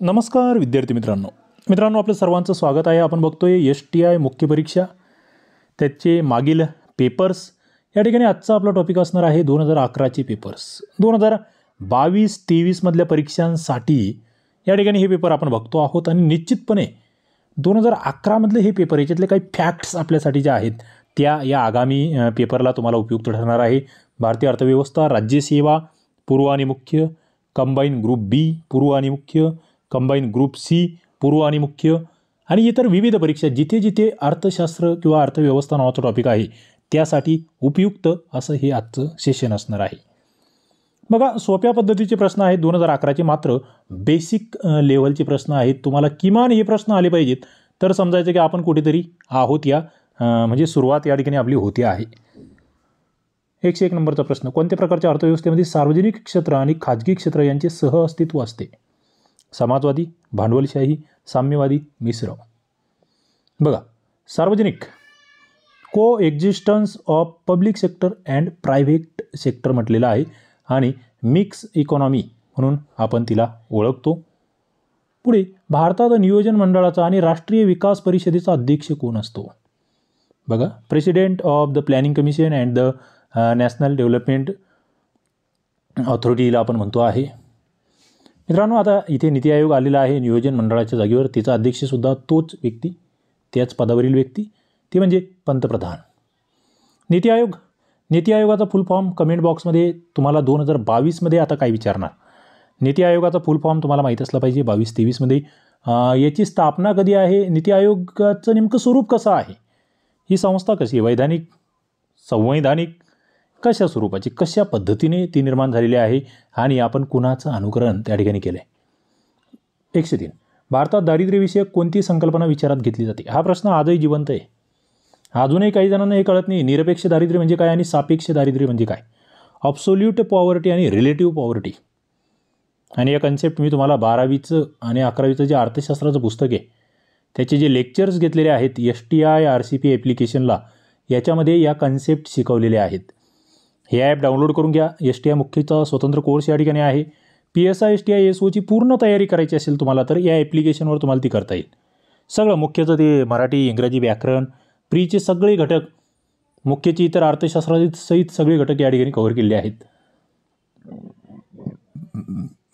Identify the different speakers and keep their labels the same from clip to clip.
Speaker 1: नमस्कार विद्यार्थी मित्रांनो. मित्रांनो आपलं सर्वांचं स्वागत आहे. आपण बघतोय एस टी आय मुख्य परीक्षा त्याचे मागील पेपर्स या ठिकाणी आजचा आपला टॉपिक असणार आहे दोन हजार अकराचे पेपर्स दोन हजार बावीस तेवीसमधल्या परीक्षांसाठी या ठिकाणी हे पेपर आपण बघतो आहोत आणि निश्चितपणे दोन हजार अकरामधले हे पेपर याच्यातले काही फॅक्ट्स आपल्यासाठी ज्या आहेत त्या या आगामी पेपरला तुम्हाला उपयुक्त ठरणार आहे. भारतीय अर्थव्यवस्था राज्यसेवा पूर्व आणि मुख्य कंबाईन ग्रुप बी पूर्व आणि मुख्य कंबाईन ग्रुप सी पूर्व आणि मुख्य आणि इतर विविध परीक्षा जिथे जिथे अर्थशास्त्र किंवा अर्थव्यवस्था नावाचा टॉपिक आहे त्यासाठी उपयुक्त असं हे आजचं सेशन असणार आहे. बघा सोप्या पद्धतीचे प्रश्न आहेत दोन हजार अकराचे मात्र बेसिक लेवलचे प्रश्न आहेत. तुम्हाला किमान हे प्रश्न आले पाहिजेत. तर समजायचं की आपण कुठेतरी आहोत या म्हणजे सुरुवात या ठिकाणी आपली होते आहे. एकशे एक नंबरचा प्रश्न कोणत्या प्रकारच्या अर्थव्यवस्थेमध्ये सार्वजनिक क्षेत्र आणि खाजगी क्षेत्र यांचे सह अस्तित्व असते? समाजवादी भांडवलशाही साम्यवादी मिश्र. बघा सार्वजनिक coexistence of public sector and private sector म्हटलेलं आहे आणि मिक्स इकॉनॉमी म्हणून आपण तिला ओळखतो. पुढे भारतात नियोजन मंडळाचा आणि राष्ट्रीय विकास परिषदेचा अध्यक्ष कोण असतो? बघा president of the planning commission and the national development ऑथॉरिटीला आपण म्हणतो आहे. मित्रांनो आता इथे नीती आयोग आलेला आहे नियोजन मंडळाच्या जागेवर. तिचा अध्यक्षसुद्धा तोच व्यक्ती त्याच पदावरील व्यक्ती ती म्हणजे पंतप्रधान. नीती आयोग नीती आयोगाचा फुल फॉर्म कमेंट बॉक्समध्ये तुम्हाला दोन हजार बावीसमध्ये आता काय विचारणार? नीती आयोगाचा फुल फॉर्म तुम्हाला माहीत असला पाहिजे बावीस तेवीसमध्ये. याची स्थापना कधी आहे? नीती आयोगाचं नेमकं स्वरूप कसं आहे? ही संस्था कशी आहे? वैधानिक संवैधानिक कशा स्वरूपाची कशा पद्धतीने ती निर्माण झालेली आहे आणि आपण कुणाचं अनुकरण त्या ठिकाणी केलं आहे एकशे तीन. भारतात दारिद्र्यविषयक कोणती संकल्पना विचारात घेतली जाते? हा प्रश्न आजही जिवंत आहे. अजूनही काही जणांना हे कळत नाही निरपेक्ष दारिद्र्य म्हणजे काय आणि सापेक्ष दारिद्र्य म्हणजे काय? ऑब्सोल्यूट पॉवर्टी आणि रिलेटिव्ह पॉवर्टी आणि या कन्सेप्ट मी तुम्हाला बारावीचं आणि अकरावीचं जे अर्थशास्त्राचं पुस्तक आहे त्याचे जे लेक्चर्स घेतलेले आहेत S T I R C P ॲप्लिकेशनला याच्यामध्ये या कन्सेप्ट शिकवलेल्या आहेत. हे ॲप डाउनलोड करून घ्या. एस टी आय मुख्यचा स्वतंत्र कोर्स या ठिकाणी आहे. P S I S T I S ओची पूर्ण तयारी करायची असेल तुम्हाला तर या ॲप्लिकेशनवर तुम्हाला ती करता येईल. सगळं मुख्यचं ते मराठी इंग्रजी व्याकरण प्रीचे सगळे घटक मुख्यचे इतर अर्थशास्त्राचे सहित सगळे घटक या ठिकाणी कव्हर केलेले आहेत.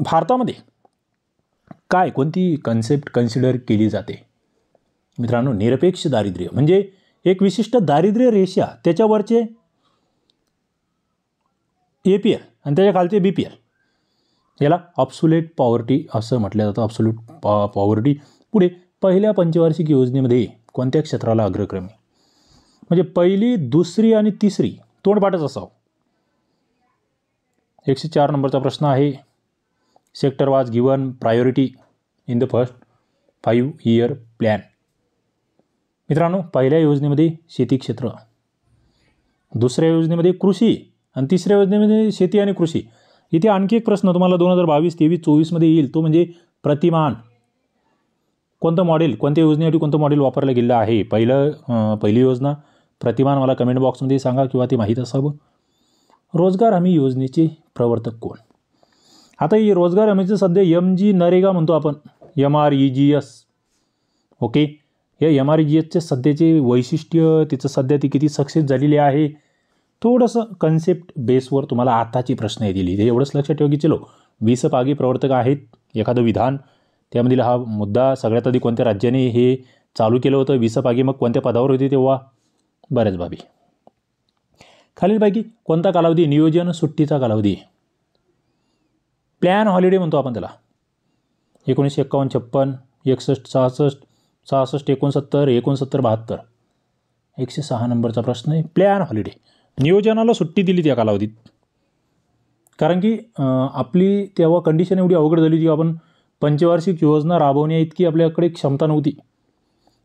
Speaker 1: भारतामध्ये काय कोणती कन्सेप्ट कन्सिडर केली जाते? मित्रांनो निरपेक्ष दारिद्र्य म्हणजे एक विशिष्ट दारिद्र्य रेषा त्याच्यावरचे ए पी एल आणि त्याच्या खालचे बी पी एल याला ऑप्सुलेट पॉवर्टी असं म्हटलं जातं. ऑप्सुलेट पॉ पॉवर्टी पुढे पहिल्या पंचवार्षिक योजनेमध्ये कोणत्या क्षेत्राला अग्रक्रम? आहे म्हणजे पहिली दुसरी आणि तिसरी तोंडपाठच असावं. एकशे चार नंबरचा प्रश्न आहे. Sector was given priority in the first five year plan मित्रांनो पहिल्या योजनेमध्ये शेती क्षेत्र. दुसऱ्या योजनेमध्ये कृषी. आणि तिसऱ्या योजनेमध्ये शेती आणि कृषी. इथे आणखी एक प्रश्न तुम्हाला दोन हजार बावीस तेवीस चोवीसमध्ये येईल. तो म्हणजे प्रतिमान. कोणतं मॉडेल कोणत्या योजनेसाठी कोणतं मॉडेल वापरलं गेलं आहे? पहिलं पहिली योजना प्रतिमान मला कमेंट बॉक्समध्ये सांगा किंवा ते माहीत असावं. रोजगार हमी योजनेचे प्रवर्तक कोण? आता ही रोजगार हमीचं सध्या यम जी नरेगा म्हणतो आपण. M R E G S okay? या एम आर ई जी एसचे सध्याचे वैशिष्ट्य तिचं सध्या ती किती सक्सेस झालेली आहे? थोडंसं कन्सेप्ट बेसवर तुम्हाला आताची प्रश्न येतील. इथे एवढंच लक्षात ठेवा की चलो वीस पागी प्रवर्तक आहेत एखादं विधान त्यामधील हा मुद्दा सगळ्यात आधी कोणत्या राज्याने हे चालू केलं होतं वीस पागी मग कोणत्या पदावर होते तेव्हा? बऱ्याच बाबी खालीलपैकी कोणता कालावधी? नियोजन सुट्टीचा कालावधी. प्लॅन हॉलिडे म्हणतो आपण त्याला. एकोणीसशे एक्कावन्न छप्पन एकसष्ट सहासष्ट सहासष्ट एकोणसत्तर एकोणसत्तर बहात्तर. एकशे सहा नंबरचा प्रश्न आहे. प्लॅन हॉलिडे नियोजनाला सुट्टी दिली त्या कालावधीत. कारण की आपली तेव्हा कंडिशन एवढी अवघड झाली की आपण पंचवार्षिक योजना राबवण्या इतकी आपल्याकडे क्षमता नव्हती.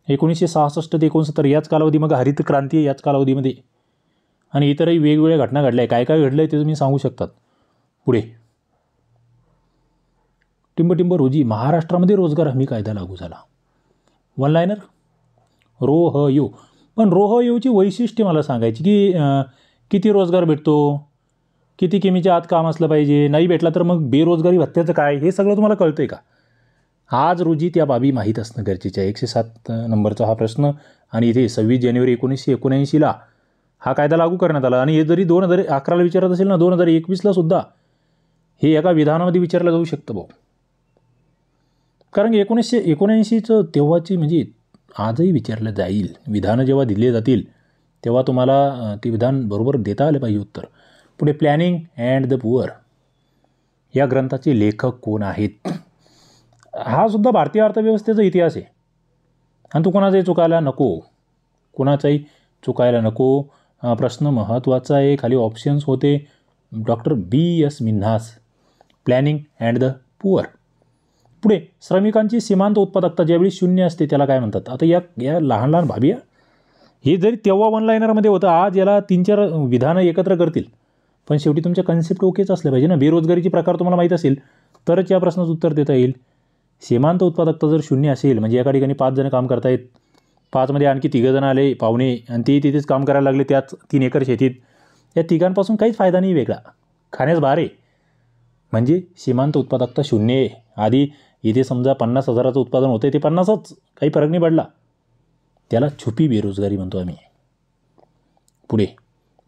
Speaker 1: एकोणीसशे सहासष्ट ते एकोणसत्तर याच कालावधी मग हरित क्रांती याच कालावधीमध्ये. आणि इतरही वेगवेगळ्या घटना घडल्या. आहे काय काय घडलं आहे ते तुम्ही सांगू शकतात. पुढे. टिंबटिंब रोजी महाराष्ट्रामध्ये रोजगार हमी कायदा लागू झाला. वन लायनर रो ह यो. पण रो येऊची वैशिष्ट्य मला सांगायची की किती रोजगार भेटतो किती किमीच्या आत काम असलं पाहिजे नाही भेटला तर मग बेरोजगारी भत्त्याचं काय हे सगळं तुम्हाला कळतं आहे का? आज रोजी त्या बाबी माहीत असणं गरजेचं आहे. एकशे सात नंबरचा हा प्रश्न आणि इथे सव्वीस जानेवारी एकोणीसशे एकोणऐंशीला हा कायदा लागू करण्यात आला. आणि हे जरी दोन हजार अकराला विचारत असेल ना दोन हजार एकवीसला सुद्धा हे एका विधानामध्ये विचारलं जाऊ शकतं भाऊ कारण की एकोणीसशे एकोणऐंशीचं तेव्हाची म्हणजे आजही विचारलं जाईल. विधानं जेव्हा दिले जातील तेव्हा तुम्हाला ते विधान बरोबर देता आलं पाहिजे उत्तर. पुढे प्लॅनिंग अँड द पुअर या ग्रंथाचे लेखक कोण आहेत? हा सुद्धा भारतीय अर्थव्यवस्थेचा इतिहास आहे. आणि तो कोणाचाही चुकायला नको. कोणाचाही चुकायला नको. प्रश्न महत्त्वाचा आहे. खाली ऑप्शन्स होते. Doctor B S Minhas. Planning and the poor पुढे श्रमिकांची सीमांत उत्पादकता ज्यावेळी शून्य असते त्याला काय म्हणतात? आता या या लहान लहान भाभी या. हे जरी तेव्हा वन लायनरमध्ये होतं आज याला तीन चार विधानं एकत्र करतील. पण शेवटी तुमच्या कन्सेप्ट ओकेच असले पाहिजे ना? बेरोजगारीचे प्रकार तुम्हाला माहीत असेल तरच या प्रश्नाचं उत्तर देता येईल. सीमांत उत्पादकता जर शून्य असेल म्हणजे एका ठिकाणी पाच जण काम करतायत पाचमध्ये आणखी तिघंजण आले पाहुणे आणि ते तिथेच काम करायला लागले त्याच तीन एकर शेतीत या तिघांपासून काहीच फायदा नाही वेगळा. खाण्यास भार आहे. म्हणजे सीमांत उत्पादकता शून्य आहे. आधी इथे समजा पन्नास हजाराचं उत्पादन होतं ते पन्नासच. काही फरक नाही पडला. त्याला छुपी बेरोजगारी म्हणतो आम्ही. पुढे.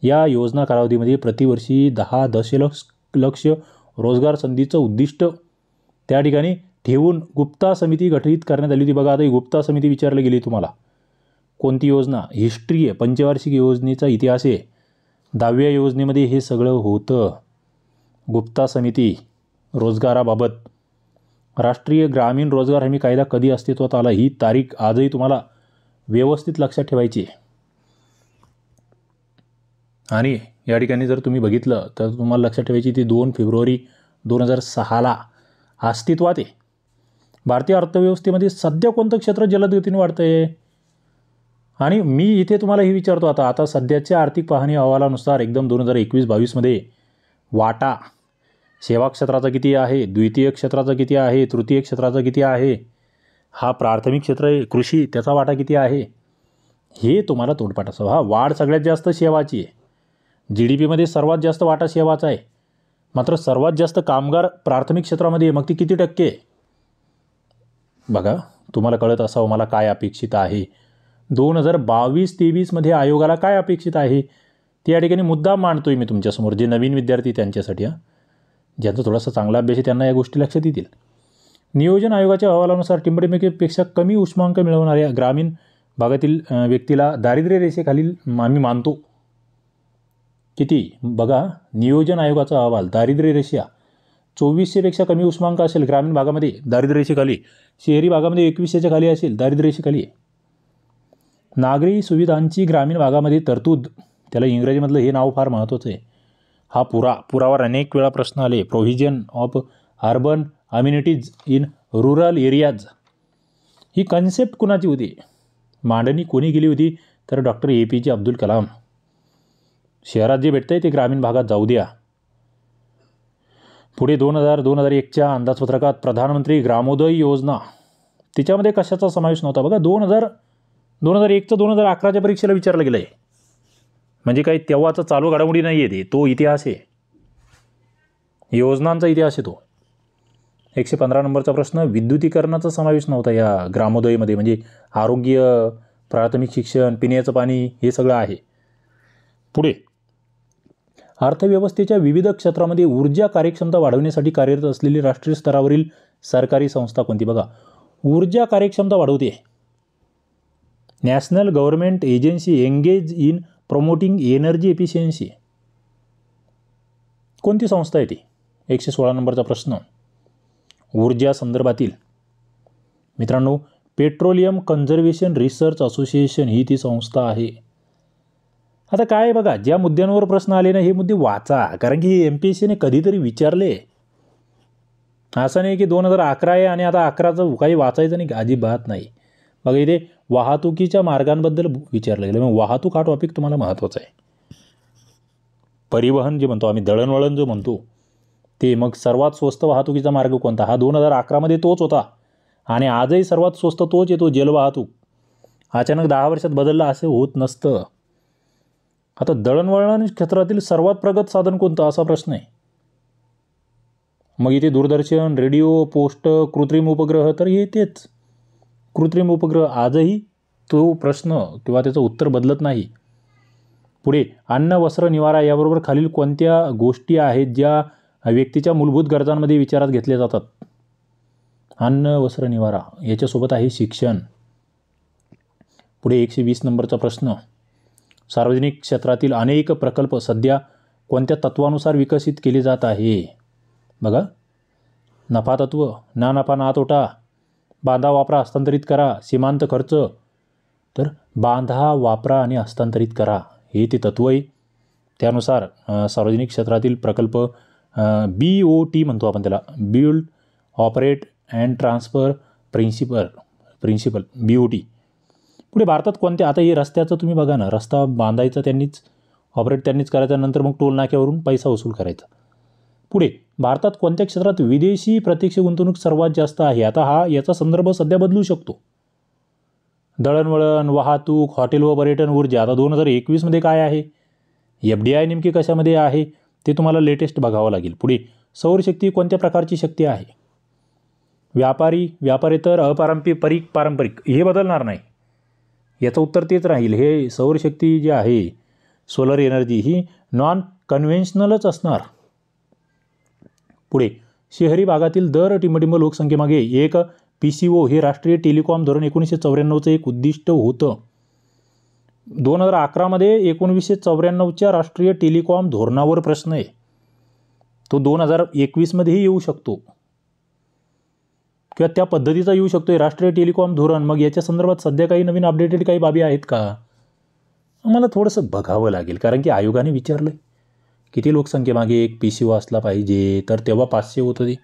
Speaker 1: या योजना कालावधीमध्ये प्रतिवर्षी दहा दशलक्ष लक्ष रोजगार संधीचं उद्दिष्ट त्या ठिकाणी ठेवून गुप्ता समिती गठीत करण्यात आली होती. बघा आता ही गुप्ता समिती विचारली गेली तुम्हाला. कोणती योजना? हिस्ट्री आहे. पंचवार्षिक योजनेचा इतिहास आहे. दहाव्या योजनेमध्ये हे सगळं होतं. गुप्ता समिती रोजगाराबाबत राष्ट्रीय ग्रामीण रोजगार हमी कायदा कधी अस्तित्वात आला ही तारीख आजही तुम्हाला व्यवस्थित लक्षात ठेवायची आहे. आणि या ठिकाणी जर तुम्ही बघितलं तर तुम्हाला लक्षात ठेवायची ती दोन फेब्रुवारी दोन हजार सहाला अस्तित्वात आहे. भारतीय अर्थव्यवस्थेमध्ये सध्या कोणतं क्षेत्र जलदगतीने वाढतं आहे आणि मी इथे तुम्हाला हे विचारतो आता आता सध्याच्या आर्थिक पाहणी अहवालानुसार एकदम दोन हजार एकवीस बावीसमध्ये वाटा सेवा क्षेत्राचा किती आहे? द्वितीय क्षेत्राचा किती आहे? तृतीय क्षेत्राचा किती आहे? हा प्राथमिक क्षेत्र आहे कृषी त्याचा वाटा किती आहे? हे तुम्हाला तोडपाठ असावं हा वाढ सगळ्यात जास्त सेवाची आहे. जी डी पीमध्ये सर्वात जास्त वाटा सेवाचा आहे. मात्र सर्वात जास्त कामगार प्राथमिक क्षेत्रामध्ये आहे. मग ती किती टक्के बघा तुम्हाला कळत असावं मला काय अपेक्षित आहे. दोन हजार बावीस तेवीसमध्ये आयोगाला काय अपेक्षित आहे? ते या ठिकाणी मुद्दा मांडतोय मी तुमच्यासमोर जे नवीन विद्यार्थी त्यांच्यासाठी हां. ज्यांचा थोडासा चांगला अभ्यास आहे त्यांना या गोष्टी लक्षात येतील. नियोजन आयोगाच्या अहवालानुसार टिंबडेमेकेपेक्षा कमी उष्मांक मिळवणाऱ्या ग्रामीण भागातील व्यक्तीला दारिद्र्य रेषेखालील आम्ही मानतो. किती? बघा नियोजन आयोगाचा अहवाल दारिद्र्य रेषा. चोवीसशेपेक्षा कमी उष्मांक असेल ग्रामीण भागामध्ये दारिद्र्य रेषेखाली. शहरी भागामध्ये एकवीसशेच्या खाली असेल दारिद्र्य रेषेखाली. आहे नागरी सुविधांची ग्रामीण भागामध्ये तरतूद त्याला इंग्रजीमधलं हे नाव फार महत्त्वाचं आहे. हा पुरा पुरावर अनेक वेळा प्रश्न आले. Provision of urban amenities in rural areas he concept कुणाची होती? मांडणी कोणी केली होती? तर डॉक्टर ए पी जे अब्दुल कलाम. शहरात जे भेटतं आहे ते ग्रामीण भागात जाऊ द्या. पुढे दोन हजार दोन हजार एकच्या अंदाजपत्रकात प्रधानमंत्री ग्रामोदय योजना. तिच्यामध्ये कशाचा समावेश नव्हता? बघा दोन हजार दोन हजार एकचं दोन हजार अकराच्या परीक्षेला विचारलं गेलं आहे म्हणजे काही तेव्हाचा चालू घडामोडी नाही आहे ते. तो इतिहास आहे. योजनांचा इतिहास आहे तो. एकशे पंधरा नंबरचा प्रश्न विद्युतीकरणाचा समावेश नव्हता या ग्रामोदयमध्ये. म्हणजे आरोग्य प्राथमिक शिक्षण पिण्याचं पाणी हे सगळं आहे. पुढे. अर्थव्यवस्थेच्या विविध क्षेत्रामध्ये ऊर्जा कार्यक्षमता वाढवण्यासाठी कार्यरत असलेली राष्ट्रीय स्तरावरील सरकारी संस्था कोणती? बघा. ऊर्जा कार्यक्षमता वाढवते. National government agency engage in promoting energy efficiency कोणती संस्था आहे ती? एकशे सोळा नंबरचा प्रश्न. ऊर्जा संदर्भातील. मित्रांनो पेट्रोलियम कन्झर्वेशन रिसर्च असोसिएशन ही ती संस्था आहे. आता काय आहे बघा ज्या मुद्द्यांवर प्रश्न आले ना हे मुद्दे वाचा कारण की एम पी एस सीने कधीतरी विचारले. असं नाही की दोन हजार अकरा आहे आणि आता अकराचं काही वाचायचं नाही अजिबात नाही. बघा इथे वाहतुकीच्या मार्गांबद्दल विचारलं गेलं. मग वाहतूक हा टॉपिक तुम्हाला महत्त्वाचा आहे. परिवहन जे म्हणतो आम्ही दळणवळण जो म्हणतो ते मग सर्वात स्वस्त वाहतुकीचा मार्ग कोणता? हा दोन हजार अकरामध्ये तोच होता. आणि आजही सर्वात स्वस्त तोच येतो जलवाहतूक अचानक दहा वर्षात बदलला असे होत नसतं. आता दळणवळण क्षेत्रातील सर्वात प्रगत साधन कोणतं असा प्रश्न आहे? मग इथे दूरदर्शन रेडिओ पोस्ट कृत्रिम उपग्रह तर हे तेच. कृत्रिम उपग्रह आजही तो प्रश्न किंवा त्याचं उत्तर बदलत नाही. पुढे अन्न वस्त्र निवारा याबरोबर खालील कोणत्या गोष्टी आहेत ज्या व्यक्तीच्या मूलभूत गरजांमध्ये विचारात घेतल्या जातात? अन्न वस्त्र निवारा याच्यासोबत आहे शिक्षण. पुढे एकशे वीस नंबरचा प्रश्न. सार्वजनिक क्षेत्रातील अनेक प्रकल्प सध्या कोणत्या तत्वानुसार विकसित केले जात आहे? बघा. नफा तत्व ना नफा ना तोटा बांधा वापरा हस्तांतरित करा. सीमांत खर्च. तर बांधा वापरा आणि हस्तांतरित करा. हे ते तत्व आहे. त्यानुसार सार्वजनिक क्षेत्रातील प्रकल्प बी ओ टी म्हणतो आपण त्याला. Build operate and transfer principle principle B O T पुढे भारतात कोणत्या आता हे रस्त्याचं तुम्ही बघा ना. रस्ता बांधायचा त्यांनीच ऑपरेट त्यांनीच करायचा. नंतर मग टोल नाक्यावरून पैसा वसूल करायचा. पुढे. भारतात कोणत्या क्षेत्रात विदेशी प्रत्यक्ष गुंतवणूक सर्वात जास्त आहे? आता हा याचा संदर्भ सध्या बदलू शकतो. दळणवळण वाहतूक हॉटेल व पर्यटन ऊर्जा. आता दोन हजार एकवीसमध्ये काय आहे? एफ डी आय नेमकी कशामध्ये आहे? ते तुम्हाला लेटेस्ट बघावं लागेल. पुढे सौरशक्ती कोणत्या प्रकारची शक्ती आहे? व्यापारी व्यापारेतर अपारंपरिक पारंपरिक हे बदलणार नाही. याचं उत्तर तेच राहील. हे सौरशक्ती जी आहे सोलर एनर्जी ही नॉन कन्व्हेन्शनलच असणार. पुढे. शहरी भागातील दर टिंबटिंब लोकसंख्येमागे एक पी सी ओ हे राष्ट्रीय टेलिकॉम धोरण एकोणीसशे चौऱ्याण्णवचं एक उद्दिष्ट होतं. दोन हजार अकरामध्ये एकोणवीसशे चौऱ्याण्णवच्या राष्ट्रीय टेलिकॉम धोरणावर प्रश्न आहे. तो दोन हजार एकवीसमध्येही येऊ शकतो. किंवा त्या पद्धतीचा येऊ शकतो राष्ट्रीय टेलिकॉम धोरण. मग याच्या संदर्भात सध्या काही नवीन अपडेटेड काही बाबी आहेत का? मला थोडंसं बघावं लागेल. कारण की आयोगाने विचारलं किती लोकसंख्येमागे एक पी सी ओ असला पाहिजे? तर तेव्हा पाचशे होत ते.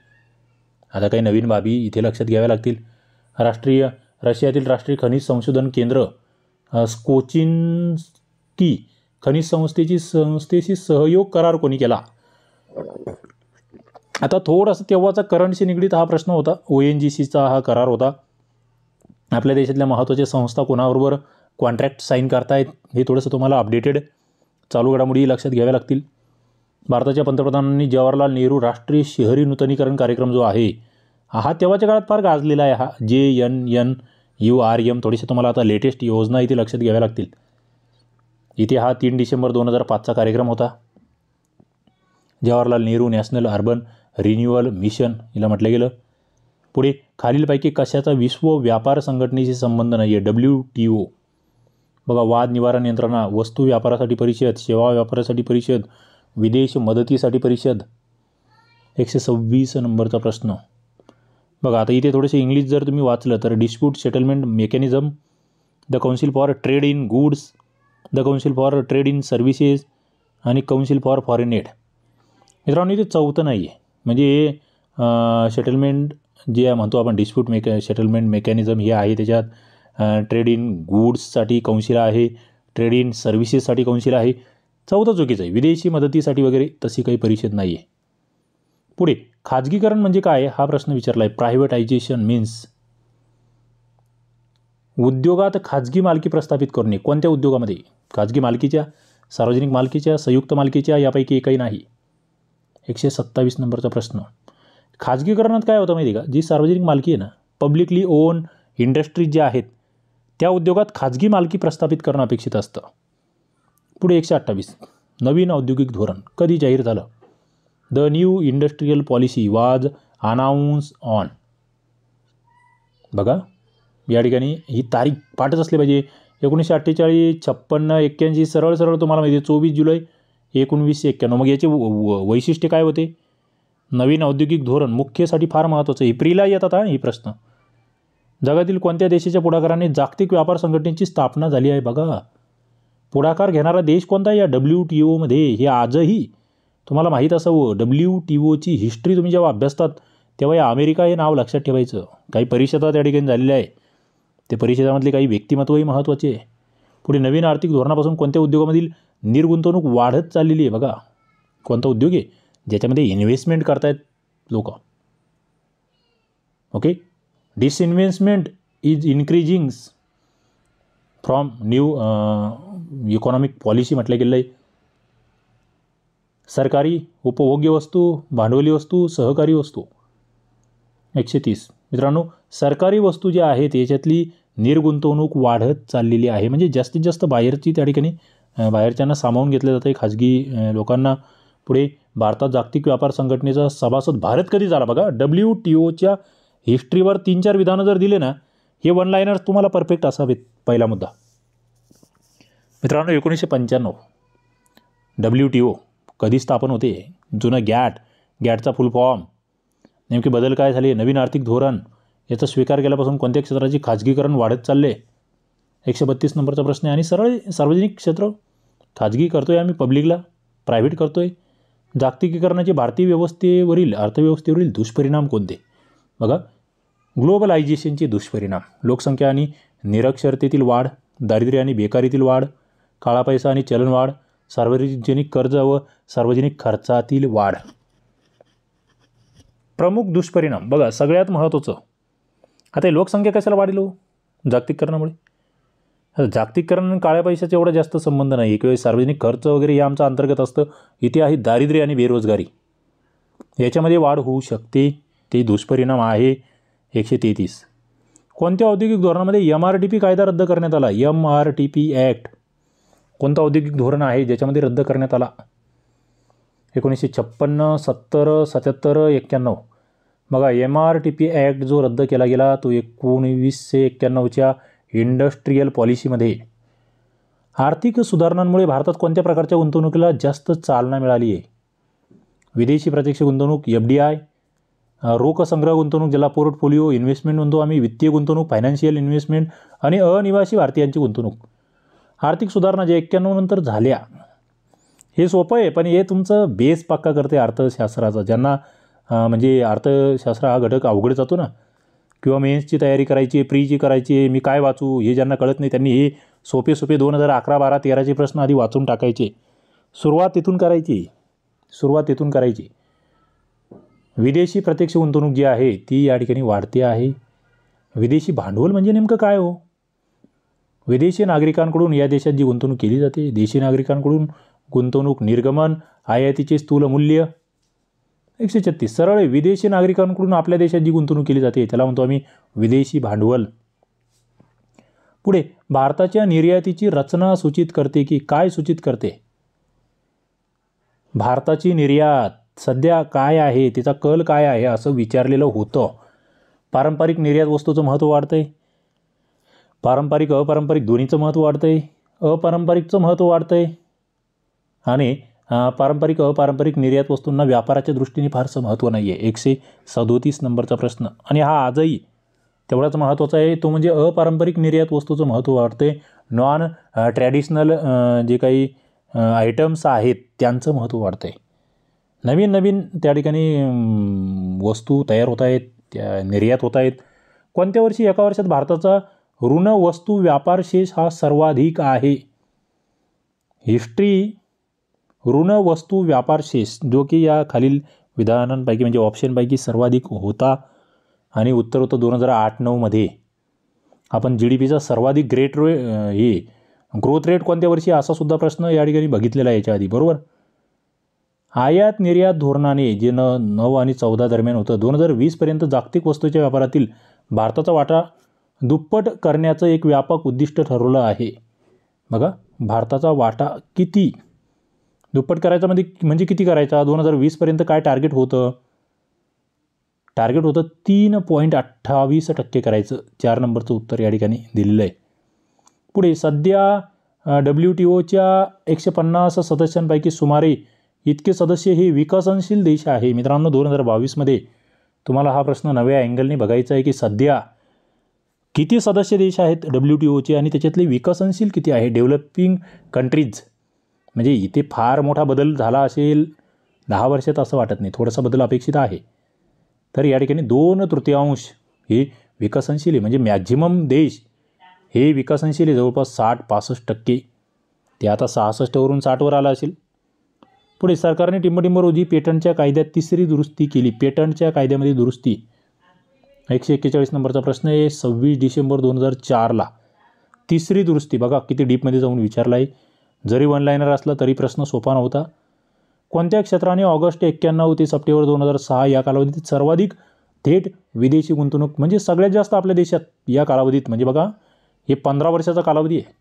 Speaker 1: आता काही नवीन बाबी इथे लक्षात घ्याव्या लागतील. राष्ट्रीय रशियातील राष्ट्रीय खनिज संशोधन केंद्र स्कोचिनकी खनिज संस्थेची संस्थेशी सहयोग करार कोणी केला? आता थोडंसं तेव्हाचा करंटशी निगडीत हा प्रश्न होता. ओ एन जी सीचा हा करार होता. आपल्या देशातल्या महत्त्वाच्या संस्था कोणाबरोबर कॉन्ट्रॅक्ट साईन करतायत हे थोडंसं तुम्हाला अपडेटेड चालू घडामोडी लक्षात घ्याव्या लागतील. भारताच्या पंतप्रधानांनी जवाहरलाल नेहरू राष्ट्रीय शहरी नूतनीकरण कार्यक्रम जो आहे हा तेव्हाच्या काळात फार गाजलेला आहे. हा J N N U R M थोडीशी तुम्हाला आता लेटेस्ट योजना इथे लक्षात घ्याव्या लागतील. इथे हा तीन डिसेंबर दोन हजार पाचचा कार्यक्रम होता. Jawaharlal Nehru national urban renewal mission हिला म्हटलं गेलं. पुढे खालीलपैकी कशाचा विश्व व्यापार संघटनेशी संबंध नाही आहे डब्ल्यू टी ओ. बघा वाद निवारण यंत्रणा वस्तू व्यापारासाठी परिषद सेवा व्यापारासाठी परिषद विदेश मदतीसाठी परिषद. एकशे सव्वीस नंबरचा प्रश्न. बघा आता इथे थोडेसे इंग्लिश जर तुम्ही वाचलं तर dispute settlement mechanism the council for trade in goods the council for trade in services आणि काउन्सिल फॉर फॉरेन एड मित्रांनो इथे चौथं नाही म्हणजे, आहे म्हणजे सेटलमेंट जे म्हणतो आपण डिस्प्यूट मेकॅ सेटलमेंट मेकॅनिझम हे आहे त्याच्यात ट्रेड इन गुड्ससाठी काउन्सिल आहे ट्रेड इन सर्व्हिसेससाठी काउन्सिल आहे चौथं चुकीचं आहे विदेशी मदतीसाठी वगैरे तशी काही परिषद नाही आहे पुढे खाजगीकरण म्हणजे काय हा प्रश्न विचारला आहे प्रायव्हेटायझेशन मीन्स उद्योगात खाजगी मालकी प्रस्थापित करणे कोणत्या उद्योगामध्ये? खाजगी मालकीच्या सार्वजनिक मालकीच्या संयुक्त मालकीच्या यापैकी एकही नाही. एकशे सत्तावीस नंबरचा प्रश्न. खाजगीकरणात काय होतं माहिती आहे का? जी सार्वजनिक मालकी आहे ना पब्लिकली ओन इंडस्ट्रीज ज्या आहेत त्या उद्योगात खाजगी मालकी प्रस्थापित करणं अपेक्षित असतं. पुढे एकशे अठ्ठावीस. नवीन औद्योगिक धोरण कधी जाहीर झालं? The new industrial policy was announced on बघा या ठिकाणी ही तारीख पाठच असली पाहिजे. एकोणीसशे अठ्ठेचाळीस छप्पन्न एक्क्याऐंशी सरळ सरळ तुम्हाला माहिती आहे चोवीस जुलै एकोणवीसशे एक्क्याण्णव. मग याचे वैशिष्ट्य काय होते? नवीन औद्योगिक धोरण मुख्यसाठी फार महत्त्वाचं एप्रिलला येतात हा हे प्रश्न. जगातील कोणत्या देशाच्या पुढाकाराने जागतिक व्यापार संघटनेची स्थापना झाली आहे बघा. पुढाकार घेणारा देश कोणता या डब्ल्यू टी ओमध्ये हे आजही तुम्हाला माहीत असावं. डब्ल्यू टी ओची हिस्ट्री तुम्ही जेव्हा अभ्यासतात तेव्हा या अमेरिका हे नाव लक्षात ठेवायचं. काही परिषदा त्या ठिकाणी झालेल्या आहे. ते परिषदामधले काही व्यक्तिमत्वही महत्त्वाचे आहे. पुढे नवीन आर्थिक धोरणापासून कोणत्या उद्योगामधील निर्गुंतवणूक वाढत चाललेली आहे बघा. कोणता उद्योग आहे? ज्याच्यामध्ये इन्व्हेस्टमेंट करतायत लोक. Okay disinvestment is increasings from new economic policy म्हटलं गेलं आहे सरकारी उपभोग्य वस्तू भांडवली वस्तू सहकारी वस्तू. एकशे तीस मित्रांनो सरकारी वस्तू ज्या आहेत याच्यातली निर्गुंतवणूक वाढत चाललेली आहे. म्हणजे जास्तीत जास्त बाहेरची त्या ठिकाणी बाहेरच्यांना सामावून घेतलं जातं. आहे खाजगी लोकांना पुढे भारतात जागतिक व्यापार संघटनेचा सभासद भारत कधी झाला बघा? डब्ल्यू टी ओच्या हिस्ट्रीवर तीन चार विधानं जर दिले ना हे वन लायनर्स तुम्हाला परफेक्ट असावेत. पहिला मुद्दा. मित्रांनो एकोणीसशे पंच्याण्णव. डब्ल्यू टी ओ कधी स्थापन होते? जुनं गॅट गॅटचा फुल फॉर्म नेमके बदल काय झाले? नवीन आर्थिक धोरण. याचा स्वीकार केल्यापासून कोणत्या क्षेत्राची खाजगीकरण वाढत चालले? एकशे बत्तीस नंबरचा प्रश्न आहे. आणि सरळ सार्वजनिक क्षेत्र? खाजगी करतो आहे आम्ही पब्लिकला प्रायव्हेट करतो आहे जागतिकीकरणाचे भारतीय व्यवस्थेवरील अर्थव्यवस्थेवरील दुष्परिणाम कोणते? बघा ग्लोबलायझेशनचे दुष्परिणाम. लोकसंख्या आणि निरक्षरतेतील वाढ दारिद्र्य आणि बेकारीतील वाढ काळा पैसा आणि चलनवाढ सार्वजनिक कर्ज व सार्वजनिक खर्चातील वाढ. प्रमुख दुष्परिणाम. बघा सगळ्यात महत्त्वाचं आता लोकसंख्या कशाला वाढलो हो? जागतिककरण जागतिकीकरण आणि काळ्या पैशाचा एवढा जास्त संबंध नाही. किंवा सार्वजनिक खर्च वगैरे हे आमचा अंतर्गत असतं. इथे आहे दारिद्र्य आणि बेरोजगारी. याच्यामध्ये वाढ होऊ शकते. ते दुष्परिणाम आहे. एकशे तेहतीस. कोणत्या औद्योगिक धोरणामध्ये एम आर टी पी कायदा रद्द करण्यात आला? M R T P act कोणतं औद्योगिक धोरण आहे ज्याच्यामध्ये रद्द करण्यात आला? एकोणीसशे छप्पन्न सत्तर सत्याहत्तर एक्क्याण्णव. बघा M R T P act जो रद्द केला गेला तो एकोणवीसशे एक्क्याण्णवच्या इंडस्ट्रीयल पॉलिसीमध्ये आर्थिक सुधारणांमुळे भारतात कोणत्या प्रकारच्या गुंतवणुकीला जास्त चालना मिळाली आहे विदेशी प्रत्यक्ष गुंतवणूक एफ डी आय रोख संग्रह गुंतवणूक ज्याला पोर्टफोलिओ इन्व्हेस्टमेंट म्हणतो आम्ही वित्तीय गुंतवणूक फायनान्शियल इन्व्हेस्टमेंट आणि अनिवासी भारतीयांची गुंतवणूक. आर्थिक सुधारणा जे एक्क्याण्णव नंतर झाल्या. हे सोपं आहे पण हे तुमचं बेस पक्का करते अर्थशास्त्राचा. ज्यांना म्हणजे अर्थशास्त्र हा घटक अवघड जातो ना किंवा मेन्सची तयारी करायची आहे प्रीची करायची आहे मी काय वाचू हे ज्यांना कळत नाही त्यांनी हे सोपे सोपे दोन हजार अकरा बारा तेराचे प्रश्न आधी वाचून टाकायचे. सुरुवात तिथून करायची. सुरुवात तिथून करायची. विदेशी प्रत्यक्ष गुंतवणूक जी आहे ती या ठिकाणी वाढते आहे. विदेशी भांडवल म्हणजे नेमकं काय हो? विदेशी नागरिकांकडून या देशात जी गुंतवणूक केली जाते देशी नागरिकांकडून गुंतवणूक निर्गमन आयातीचे स्थूल मूल्य एकशे छत्तीस. सरळ विदेशी नागरिकांकडून आपल्या देशात जी गुंतवणूक केली जाते त्याला म्हणतो आम्ही विदेशी भांडवल. पुढे भारताच्या निर्यातीची रचना सूचित करते की काय सूचित करते? भारताची निर्यात. सध्या काय आहे तिचा कल काय आहे असं विचारलेलं होतं. पारंपरिक निर्यात वस्तूचं महत्त्व वाढतं आहे पारंपरिक अपारंपरिक दोन्हीचं महत्त्व वाढतं आहे अपारंपरिकचं महत्त्व वाढतं आहे आणि पारंपरिक अपारंपरिक निर्यात वस्तूंना व्यापाराच्या दृष्टीने फारसं महत्त्व नाही आहे एकशे सदोतीस नंबरचा प्रश्न. आणि हा आजही तेवढाच महत्त्वाचा आहे. तो म्हणजे अपारंपरिक निर्यात वस्तूचं महत्त्व वाढतं आहे नॉन ट्रॅडिशनल जे काही आयटम्स आहेत त्यांचं महत्त्व वाढतं आहे नवीन नवीन त्या ठिकाणी वस्तू तयार होत आहेत त्या निर्यात होत आहेत. कोणत्या वर्षी एका वर्षात भारताचा ऋण वस्तू व्यापार शेष हा सर्वाधिक आहे. हिस्ट्री ऋण वस्तू व्यापार शेष जो की या खालील विधानांपैकी म्हणजे ऑप्शनपैकी सर्वाधिक होता आणि उत्तर होतं दोन हजार आठ नऊमध्ये आपण जी डी पीचा सर्वाधिक ग्रेट रे हे ग्रोथ रेट कोणत्या वर्षी असा सुद्धा प्रश्न या ठिकाणी बघितलेला आहे याच्या आधी बरोबर? आयात निर्यात धोरणाने जे न नऊ आणि चौदा दरम्यान होतं. दोन हजार वीसपर्यंत जागतिक वस्तूच्या व्यापारातील भारताचा वाटा दुप्पट करण्याचं एक व्यापक उद्दिष्ट ठरवलं आहे. बघा भारताचा वाटा किती? दुप्पट करायचा म्हणजे म्हणजे किती करायचा? दोन हजार वीसपर्यंत काय टार्गेट होतं? टार्गेट होतं तीन पॉईंट अठ्ठावीस टक्के करायचं. चार नंबरचं उत्तर या ठिकाणी दिलेलं आहे. पुढे सध्या डब्ल्यू टी ओच्या एकशे पन्नास सदस्यांपैकी सुमारे इतके सदस्य हे विकसनशील देश आहे. मित्रांनो दोन हजार बावीसमध्ये तुम्हाला हा प्रश्न नव्या अँगलने बघायचा आहे की सध्या किती सदस्य देश आहेत डब्ल्यू टी ओचे आणि त्याच्यातले विकसनशील किती आहे? Developing countries. म्हणजे इथे फार मोठा बदल झाला असेल दहा वर्षात असं वाटत नाही. थोडासा बदल अपेक्षित आहे. तर या ठिकाणी दोन तृतीयांश हे विकसनशील आहे. म्हणजे मॅक्झिमम देश हे विकसनशील आहे. जवळपास साठ पासष्ट टक्के. ते आता सहासष्टवरून साठवर आलं असेल. पुढे सरकारने टिंबटिंब रोजी पेटंटच्या कायद्यात तिसरी दुरुस्ती केली. पेटंटच्या कायद्यामध्ये दुरुस्ती. एकशे एक्केचाळीस नंबरचा प्रश्न आहे. सव्वीस डिसेंबर दोन हजार चारला तिसरी दुरुस्ती. बघा किती डीपमध्ये जाऊन विचारला आहे जरी वन लायनर असला तरी प्रश्न सोपा नव्हता. कोणत्या क्षेत्राने ऑगस्ट एक्क्याण्णव ते सप्टेंबर दोन हजार सहा या कालावधीत सर्वाधिक थेट विदेशी गुंतवणूक म्हणजे सगळ्यात जास्त आपल्या देशात या कालावधीत म्हणजे बघा हे पंधरा वर्षाचा कालावधी आहे.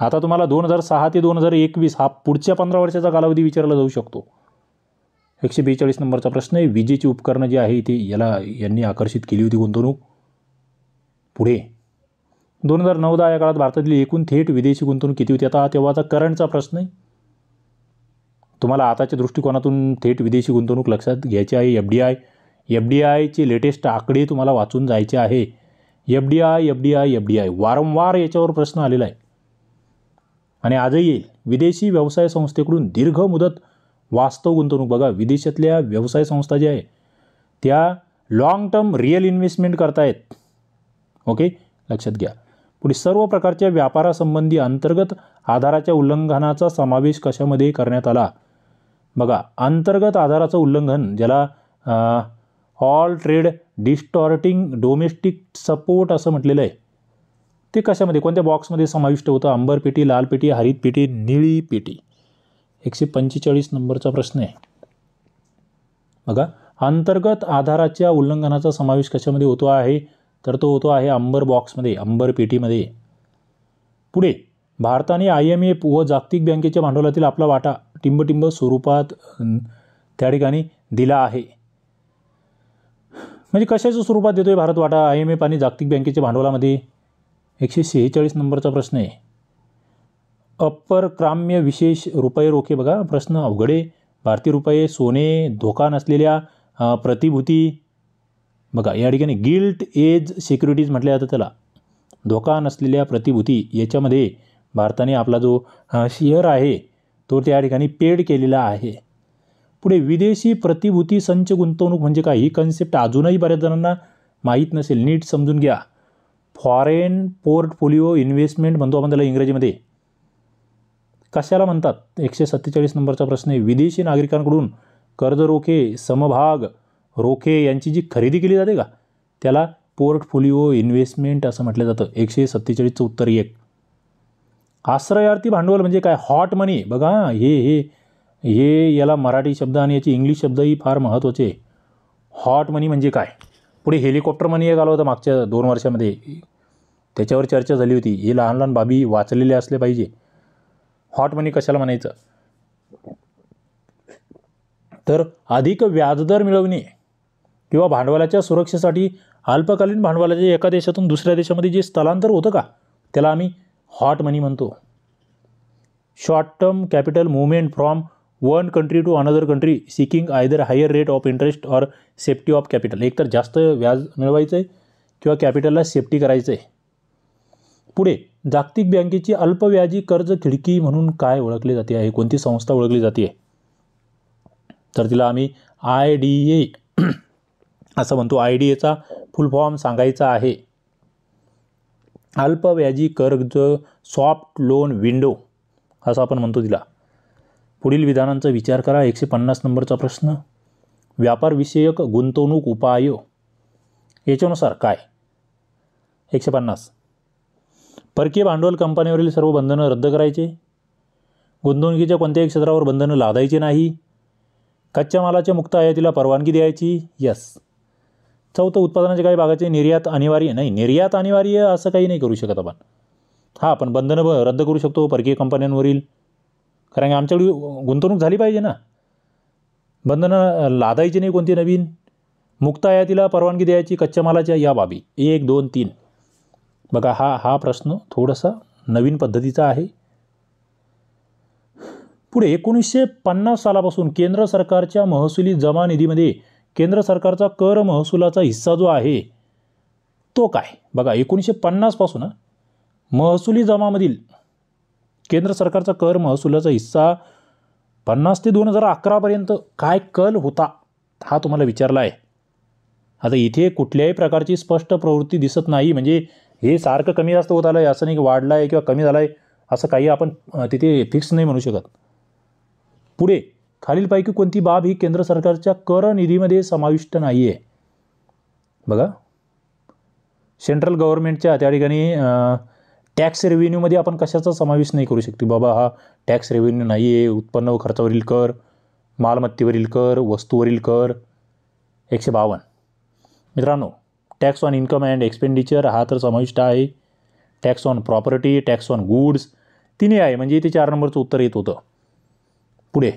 Speaker 1: आता तुम्हाला दोन हजार सहा ते दोन हजार एकवीस हा पुढच्या पंधरा वर्षाचा कालावधी विचारला जाऊ शकतो. एकशे बेचाळीस नंबरचा प्रश्न आहे. विजेची उपकरणं जी आहे ती याला यांनी आकर्षित केली होती गुंतवणूक. पुढे. दोन हजार नऊ दहा या काळात भारतातली एकूण थेट विदेशी गुंतवणूक किती होती? आता तेव्हाचा करंटचा प्रश्न आहे. तुम्हाला आताच्या दृष्टिकोनातून थेट विदेशी गुंतवणूक लक्षात घ्यायची आहे. F D I. F D आयचे लेटेस्ट आकडे तुम्हाला वाचून जायचे आहे. F D I F D I F D I. वारंवार याच्यावर प्रश्न आलेला आहे. आणि आजही येईल विदेशी व्यवसाय संस्थेकडून दीर्घ मुदत वास्तव गुंतवणूक बघा. विदेशातल्या व्यवसाय संस्था ज्या आहे त्या लाँग टर्म रिअल इन्व्हेस्टमेंट करतायत. ओके? लक्षात घ्या. पुढे सर्व प्रकारच्या व्यापारासंबंधी अंतर्गत आधाराच्या उल्लंघनाचा समावेश कशामध्ये करण्यात आला? बघा अंतर्गत आधाराचं उल्लंघन ज्याला all trade distorting domestic support असं म्हटलेलं आहे. ते कशामध्ये? कोणत्या बॉक्समध्ये समाविष्ट होतं? अंबर पेटी लाल पेटी हरित पेटी निळी पेटी? एकशे पंचेचाळीस नंबरचा प्रश्न आहे. बघा अंतर्गत आधाराच्या उल्लंघनाचा समावेश कशामध्ये होतो आहे? तर तो होतो आहे अंबर बॉक्समध्ये अंबर पेटीमध्ये. पुढे भारताने आय एम एफ व जागतिक बँकेच्या भांडवलातील आपला वाटा टिंबटिंब स्वरूपात त्या ठिकाणी दिला आहे. म्हणजे कशाच्या स्वरूपात देतो आहे भारत वाटा? आय एम एफ आणि जागतिक बँकेच्या भांडवलामध्ये? एकशे शेहेचाळीस नंबरचा प्रश्न आहे. अप्पर क्राम्य विशेष रुपये रोखे बघा प्रश्न अवघडे. भारतीय रुपये सोने धोका नसलेल्या प्रतिभूती बघा या ठिकाणी गिल्ट एज सिक्युरिटीज म्हटल्या जातं त्याला. धोका नसलेल्या प्रतिभूती याच्यामध्ये भारताने आपला जो शेअर आहे तो त्या ठिकाणी पेड केलेला आहे. पुढे विदेशी प्रतिभूती संच गुंतवणूक म्हणजे काय? ही कन्सेप्ट अजूनही बऱ्याच जणांना माहीत नसेल. नीट समजून घ्या. फॉरेन पोर्टफोलिओ इन्व्हेस्टमेंट म्हणतो आपण त्याला इंग्रजीमध्ये. कशाला म्हणतात? एकशे सत्तेचाळीस नंबरचा प्रश्न आहे. विदेशी नागरिकांकडून कर्ज रोखे समभाग रोखे यांची जी खरेदी केली जाते का? त्याला पोर्टफोलिओ इन्व्हेस्टमेंट असं म्हटलं जातं. एकशे सत्तेचाळीसचं उत्तर एक. आश्रयार्थी भांडवल म्हणजे काय? Hot money. बघा हे हे हे याला मराठी शब्द आणि याचे इंग्लिश शब्दही फार महत्त्वाचे. हॉट मनी म्हणजे काय? पुढे हेलिकॉप्टर मनी एक आलं होतं मागच्या दोन वर्षामध्ये. त्याच्यावर चर्चा झाली होती. हे लहान लहान बाबी वाचलेले असले पाहिजे. हॉट मनी कशाला म्हणायचं? तर अधिक व्याजदर मिळवणे किंवा भांडवलाच्या सुरक्षेसाठी अल्पकालीन भांडवलाचे एका देशातून दुसऱ्या देशामध्ये जे स्थलांतर होतं का त्याला आम्ही हॉट मनी म्हणतो. Short term capital movement from one country to another country seeking either higher rate of interest or safety of capital एकतर जास्त व्याज मिळवायचं आहे किंवा कॅपिटलला सेफ्टी करायचं आहे पुढे जागतिक बँकेची अल्पव्याजी कर्ज खिडकी म्हणून काय ओळखले जाते आहे? कोणती संस्था ओळखली जाते आहे? तर तिला आम्ही आय डी ए असं म्हणतो. आय डी एचा फुल फॉर्म सांगायचा आहे. अल्पव्याजी कर्ज सॉफ्ट लोन विंडो असं आपण म्हणतो तिला. पुढील विधानांचा विचार करा. एकशे पन्नास नंबरचा प्रश्न. व्यापारविषयक गुंतवणूक उपाय याच्यानुसार काय? एकशे पन्नास. परकीय भांडवल कंपनीवरील सर्व बंधनं रद्द करायचे. गुंतवणुकीच्या कोणत्याही क्षेत्रावर बंधनं लादायचे नाही. कच्च्या मालाच्या मुक्त आयातीला परवानगी द्यायची. यस. चौथं उत्पादनाच्या काही भागाचे निर्यात अनिवार्य नाही. निर्यात अनिवार्य असं काही नाही करू शकत आपण. हां आपण बंधनं ब रद्द करू शकतो. परकीय कंपन्यांवरील कारण की आमच्याकडे गुंतवणूक झाली पाहिजे ना. बंधनं लादायची नाही कोणती नवीन. मुक्त आयातीला परवानगी द्यायची कच्च्या मालाच्या या बाबी. एक दोन तीन. बघा हा हा प्रश्न थोडासा नवीन पद्धतीचा आहे. पुढे एकोणीसशे पन्नास सालापासून केंद्र सरकारच्या महसुली जमा निधीमध्ये केंद्र सरकारचा कर महसुलाचा हिस्सा जो आहे तो काय? बघा एकोणीसशे पन्नासपासून महसुली जमामधील केंद्र सरकारचा कर महसुलाचा हिस्सा पन्नास ते दोन हजार अकरापर्यंत काय कल होता हा तुम्हाला विचारला आहे. आता इथे कुठल्याही प्रकारची स्पष्ट प्रवृत्ती दिसत नाही. म्हणजे हे सारखं कमी जास्त होत आलं आहे असं नाही की वाढलं आहे किंवा कमी झालं आहे असं काही आपण तिथे फिक्स नाही म्हणू शकत. पुढे खालीलपैकी कोणती बाब ही केंद्र सरकारच्या कर निधीमध्ये समाविष्ट नाही आहे बघा. सेंट्रल गव्हर्नमेंटच्या त्या ठिकाणी टॅक्स रेव्हेन्यूमध्ये आपण कशाचा समावेश नाही करू शकतो? बाबा हा टॅक्स रेव्हेन्यू नाही आहे. उत्पन्न व खर्चावरील कर मालमत्तेवरील कर वस्तूवरील कर एकशे बावन्न. मित्रांनो tax on income and expenditure हा तर समाविष्ट आहे. Tax on property tax on goods तिन्ही आहे. म्हणजे इथे चार नंबरचं उत्तर येत होतं. पुढे.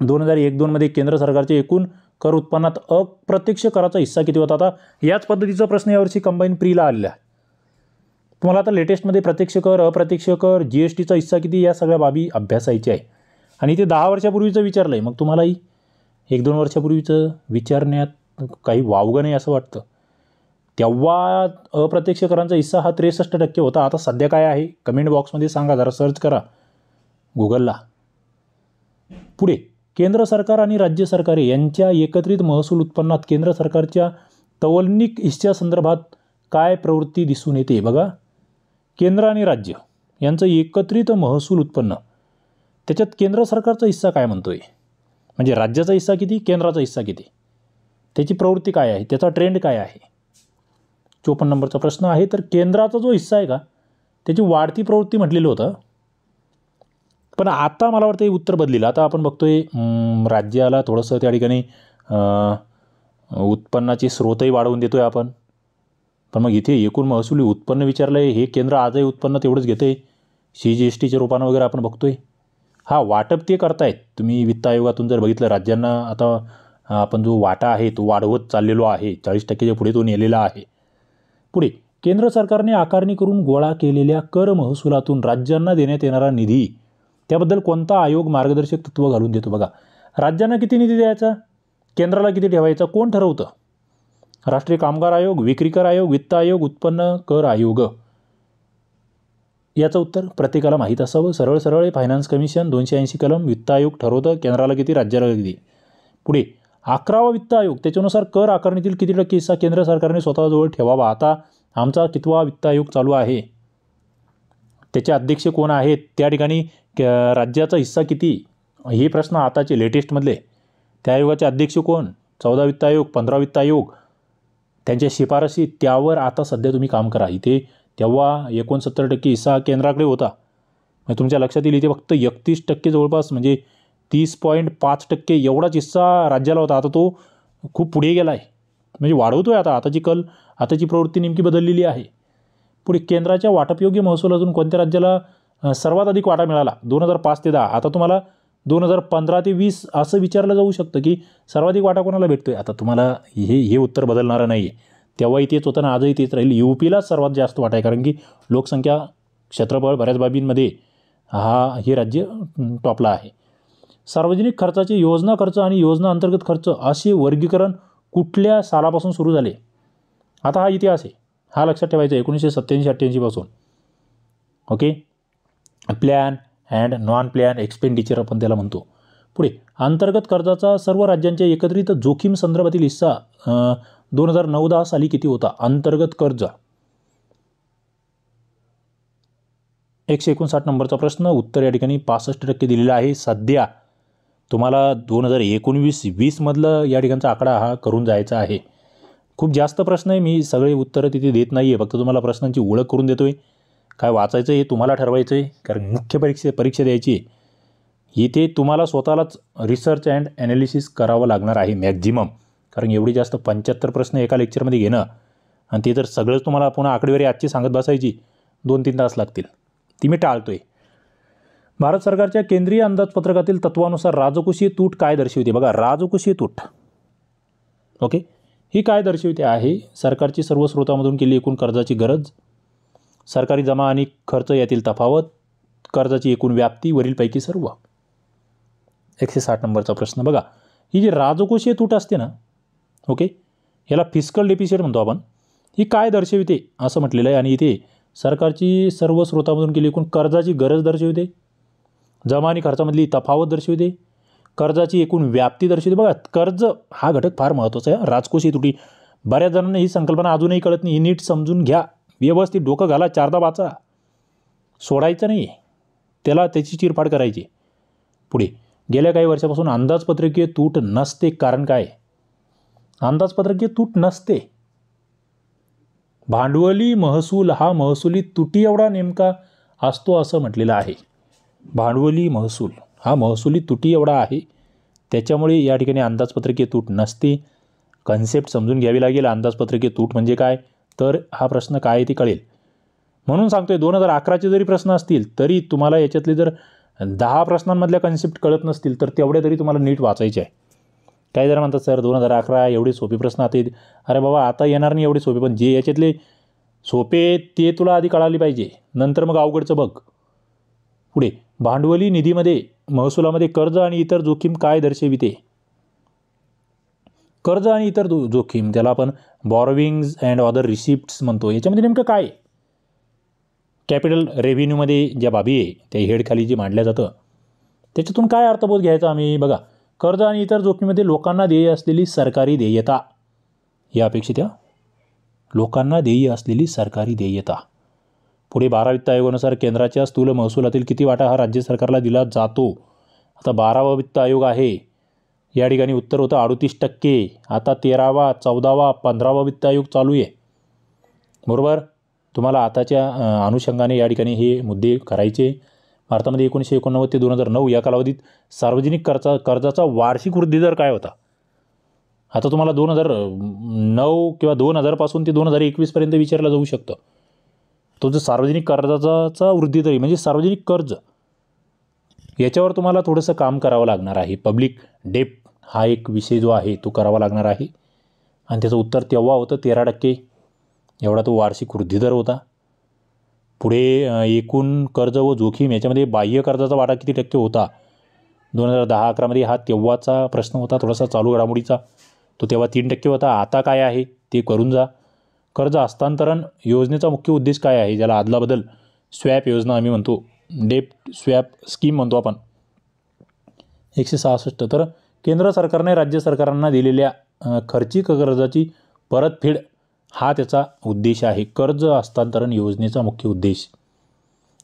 Speaker 1: दोन हजार एक दोनमध्ये केंद्र सरकारचे एकूण कर उत्पन्नात अप्रत्यक्ष कराचा हिस्सा किती होता? आता याच पद्धतीचा प्रश्न यावर्षी कंबाईन प्रीला आलेला आहे. तुम्हाला आता लेटेस्टमध्ये प्रत्यक्ष कर अप्रत्यक्ष कर जी एस टीचा हिस्सा किती या सगळ्या बाबी अभ्यासायच्या आहे. आणि ते दहा वर्षापूर्वीचं विचारलं आहे मग तुम्हालाही एक दोन वर्षापूर्वीचं विचारण्यात काही वावगं नाही असं वाटतं. तेव्हा अप्रत्यक्ष करांचा हिस्सा हा त्रेसष्ट टक्के होता. आता सध्या काय आहे? कमेंट बॉक्समध्ये सांगा जरा सर्च करा. गुगलला पुढे केंद्र सरकार आणि राज्य सरकारे यांच्या एकत्रित महसूल उत्पन्नात केंद्र सरकारच्या तवलनिक हिस्स्यासंदर्भात काय प्रवृत्ती दिसून येते? बघा. केंद्र आणि राज्य यांचं एकत्रित महसूल उत्पन्न. त्याच्यात केंद्र सरकारचा हिस्सा काय म्हणतो आहे म्हणजे राज्याचा हिस्सा किती केंद्राचा हिस्सा किती? त्याची प्रवृत्ती काय आहे? त्याचा ट्रेंड काय आहे? चोपन्न नंबरचा प्रश्न आहे. तर केंद्राचा जो हिस्सा आहे का? त्याची वाढती प्रवृत्ती म्हटलेलं होतं. पण आता मला वाटतं हे उत्तर बदलेलं. आता आपण बघतोय राज्याला थोडंसं त्या ठिकाणी उत्पन्नाचे स्रोतही वाढवून देतो आहे आपण. पण मग इथे एकूण महसुली उत्पन्न विचारलं आहे हे केंद्र आजही उत्पन्न तेवढंच घेतं आहे सी जी एस टीच्या रूपानं वगैरे आपण बघतो आहे हा वाटप ते करतायत. तुम्ही वित्त आयोगातून जर बघितलं राज्यांना आता आपण जो वाटा आहे तो वाढवत चाललेलो आहे. चाळीस टक्केच्या पुढे तो नेलेला आहे. पुढे केंद्र सरकारने आकारणी करून गोळा केलेल्या कर महसुलातून राज्यांना देण्यात येणारा निधी त्याबद्दल कोणता आयोग मार्गदर्शक तत्त्व घालून देतो बघा. राज्यांना किती निधी द्यायचा? केंद्राला किती ठेवायचा? कोण ठरवतं? राष्ट्रीय कामगार आयोग विक्री कर आयोग वित्त आयोग उत्पन्न कर आयोग. याचं उत्तर प्रत्येकाला माहीत असावं. सरळ सरळ फायनान्स कमिशन दोनशे ऐंशी कलम वित्त आयोग ठरवतं. केंद्राला किती राज्याला किती? पुढे अकरावा वित्त आयोग. त्याच्यानुसार कर आकारणीतील किती टक्के हिस्सा केंद्र सरकारने स्वतःजवळ ठेवावा? आता आमचा कितवा वित्त आयोग चालू आहे? त्याचे अध्यक्ष कोण आहेत? त्या ठिकाणी राज्याचा हिस्सा किती? हे प्रश्न आताचे लेटेस्टमधले त्या आयोगाचे अध्यक्ष कोण? चौदा वित्त आयोग पंधरा वित्त आयोग त्यांच्या शिफारसी त्यावर आता सध्या तुम्ही काम करा. इथे तेव्हा एकोणसत्तर टक्के हिस्सा केंद्राकडे होता. म्हणजे तुमच्या लक्षात येईल इथे फक्त एकतीस टक्के जवळपास म्हणजे तीस पॉईंट पाच टक्के एवढाच हिस्सा राज्याला होता. आता तो खूप पुढे गेला आहे म्हणजे वाढवतो आहे आता. आताची कल आताची प्रवृत्ती नेमकी बदललेली आहे. पुढे केंद्राच्या वाटपयोग्य अजून कोणत्या राज्याला सर्वात अधिक वाटा मिळाला? दोन हजार पाच ते दहा. आता तुम्हाला दोन हजार पंधरा ते वीस असं विचारलं जाऊ शकतं की सर्वाधिक वाटा कोणाला भेटतो आहे आता तुम्हाला हे हे उत्तर बदलणारं नाही आहे तेव्हाही तेच होतं ना आजही तेच राहील. यू पीलाच सर्वात जास्त वाटा आहे कारण की लोकसंख्या क्षेत्रफळ बऱ्याच बाबींमध्ये हा हे राज्य टॉपला आहे. सार्वजनिक खर्चाचे योजना खर्च आणि योजना अंतर्गत खर्च असे वर्गीकरण कुठल्या सालापासून सुरू झाले? आता हा इतिहास आहे. हा लक्षात ठेवायचा एकोणीसशे सत्त्याऐंशी अठ्ठ्याऐंशीपासून okay? Plan and non plan expenditure आपण त्याला म्हणतो. पुढे अंतर्गत कर्जाचा सर्व राज्यांच्या एकत्रित जोखीम संदर्भातील हिस्सा दोन हजार नऊ दहा साली किती होता? अंतर्गत कर्ज. एकशे एकोणसाठ नंबरचा प्रश्न उत्तर या ठिकाणी पासष्ट टक्के दिलेला आहे सध्या. तुम्हाला दोन हजार एकोणवीस वीसमधलं या ठिकाणचा आकडा हा करून जायचा आहे. खूप जास्त प्रश्न आहे मी सगळे उत्तरं तिथे देत नाही आहे फक्त तुम्हाला प्रश्नांची ओळख करून देतो आहे काय वाचायचं आहे तुम्हाला ठरवायचं आहे कारण मुख्य परीक्षे परीक्षा द्यायची आहे. इथे तुम्हाला स्वतःलाच रिसर्च अँड ॲनालिसिस करावं लागणार आहे मॅक्झिमम कारण एवढी जास्त पंच्याहत्तर प्रश्न एका लेक्चरमध्ये घेणं आणि ते तर सगळंच तुम्हाला पुन्हा आकडेवारी आजची सांगत बसायची. दोन तीन तास लागतील. ती मी टाळतो आहे भारत सरकारच्या केंद्रीय अंदाजपत्रकातील तत्वानुसार राजकोषीय तूट काय दर्शवते? बघा राजकोषीय तूट. ओके? ही काय दर्शवते आहे? सरकारची सर्व स्रोतामधून केली एकूण कर्जाची गरज सरकारी जमा आणि खर्च यातील तफावत कर्जाची एकूण व्याप्ती वरीलपैकी सर्व. एकशे साठ नंबरचा प्रश्न बघा. ही जी राजकोषीय तूट असते ना ओके याला फिस्कल डेपिसिट म्हणतो आपण ही काय दर्शविते असं म्हटलेलं आहे आणि इथे सरकारची सर्व स्रोतामधून केली एकूण कर्जाची गरज दर्शविते. जमा आणि खर्चामधली तफावत दर्शविते. कर्जाची एकूण व्याप्ती दर्शविते. बघा कर्ज हा घटक फार महत्त्वाचा आहे. राजकोषीय तुटी. बऱ्याच जणांना ही संकल्पना अजूनही कळत नाही. ही नीट समजून घ्या. व्यवस्थित डोकं घाला चारदा वाचा. सोडायचं नाही. त्याला त्याची चिरफाड करायची. पुढे गेल्या काही वर्षापासून अंदाजपत्रकीय तूट नसते. कारण काय? अंदाजपत्रकीय तूट नसते. भांडवली महसूल हा महसुली तुटी एवढा नेमका असतो असं म्हटलेलं आहे. भांडवली महसूल हा महसुली तुटी एवढा आहे. त्याच्यामुळे या ठिकाणी अंदाजपत्रकीय तूट नसते. कन्सेप्ट समजून घ्यावी लागेल. अंदाजपत्रकीय तूट म्हणजे काय? तर हा प्रश्न काय आहे ते कळेल. म्हणून सांगतोय दोन हजार अकराचे जरी प्रश्न असतील तरी तुम्हाला याच्यातले जर दहा प्रश्नांमधल्या कन्सेप्ट कळत नसतील तर तेवढे तरी तुम्हाला नीट वाचायचे आहे. काही जरा म्हणतात सर दोन हजार अकरा एवढे सोपे प्रश्न आता अरे बाबा आता येणार नाही एवढे सोपे पण जे याच्यातले सोपे ते तुला आधी कळाले पाहिजे. नंतर मग अवघडचं बघ. पुढे भांडवली निधीमध्ये महसुलामध्ये कर्ज आणि इतर जोखीम काय दर्शविते? कर्ज आणि इतर जोखीम त्याला आपण बॉरोविंग्ज अँड अदर रिसिप्ट्स म्हणतो. याच्यामध्ये नेमकं काय कॅपिटल रेव्हेन्यूमध्ये ज्या बाबी आहे त्या हेडखाली जे मांडल्या जातं त्याच्यातून काय अर्थबोध घ्यायचा आम्ही? बघा कर्ज आणि इतर जोखमीमध्ये लोकांना देय असलेली सरकारी देयता. या अपेक्षित या लोकांना देय असलेली सरकारी देयता. पुढे बारा वित्त आयोगानुसार केंद्राच्या स्थूल महसुलातील किती वाटा हा राज्य सरकारला दिला जातो? आता बारावा वित्त आयोग आहे. या ठिकाणी उत्तर होतं अडतीस टक्के. आता तेरावा चौदावा पंधरावा वित्त आयोग चालू आहे. बरोबर? तुम्हाला आताच्या अनुषंगाने या ठिकाणी हे मुद्दे करायचे. भारतामध्ये एकोणीसशे एकोणनव्वद ते दोन हजार नऊ या कालावधीत सार्वजनिक कर्जा कर्जाचा वार्षिक वृद्धी दर काय होता? आता तुम्हाला दोन हजार नऊ किंवा दोन हजारपासून ते दोन हजार एकवीसपर्यंत विचारलं जाऊ शकतं. तो जो सार्वजनिक कर्जाचा वृद्धी दर म्हणजे सार्वजनिक कर्ज याच्यावर तुम्हाला थोडंसं काम करावं लागणार आहे. पब्लिक डेप हा एक विषय जो आहे तो करावा लागणार आहे. आणि त्याचं उत्तर तेव्हा होतं तेरा टक्के. एवढा तो वार्षिक वृद्धी दर होता. पुढे एकूण कर्ज व जोखीम याच्यामध्ये बाह्य कर्जाचा वाटा किती टक्के होता? दोन हजार दहा अकरामध्ये हा तेव्हाचा प्रश्न होता थोडासा चालू घडामोडीचा. तो तेव्हा तीन टक्के होता. आता काय आहे? ते करून जा. कर्ज हस्तांतरण योजनेचा मुख्य उद्देश काय आहे? ज्याला आदलाबदल स्वॅप योजना आम्ही म्हणतो. डेप स्वॅप स्कीम म्हणतो आपण. एकशे सहासष्ट. तर केंद्र सरकारने राज्य सरकारांना दिलेल्या खर्चिक कर्जाची परतफेड हा त्याचा उद्देश आहे. कर्ज हस्तांतरण योजनेचा मुख्य उद्देश.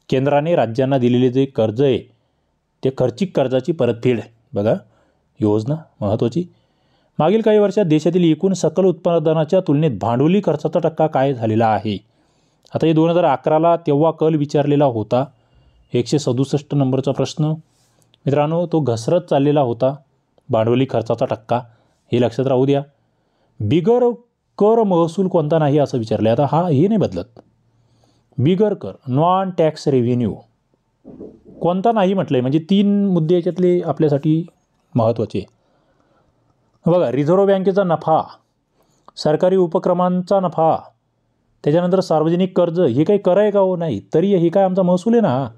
Speaker 1: केंद्राने राज्यांना दिलेले जे कर्ज आहे ते खर्चिक कर्जाची परतफेड बघा योजना महत्त्वाची मागील काही वर्षात देशातील एकूण सकल उत्पादनाच्या तुलनेत भांडवली खर्चाचा टक्का काय झालेला आहे? आता हे दोन हजार अकराला तेव्हा कल विचारलेला होता. एकशे सदुसष्ट नंबरचा प्रश्न. मित्रांनो तो घसरत चाललेला होता. भांडवली खर्चाचा टक्का हे लक्षात राहू द्या. बिगर कर महसूल कोणता नाही असं विचारलं आता हा हे नाही बदलत. बिगर कर नॉन टॅक्स रेव्हेन्यू कोणता नाही म्हटलं आहे म्हणजे तीन मुद्दे याच्यातले आपल्यासाठी महत्त्वाचे बघा रिझर्व्ह बँकेचा नफा सरकारी उपक्रमांचा नफा त्याच्यानंतर सार्वजनिक कर्ज हे काही कर आहे का हो नाही? तरी हे काय आमचा महसूल आहे ना?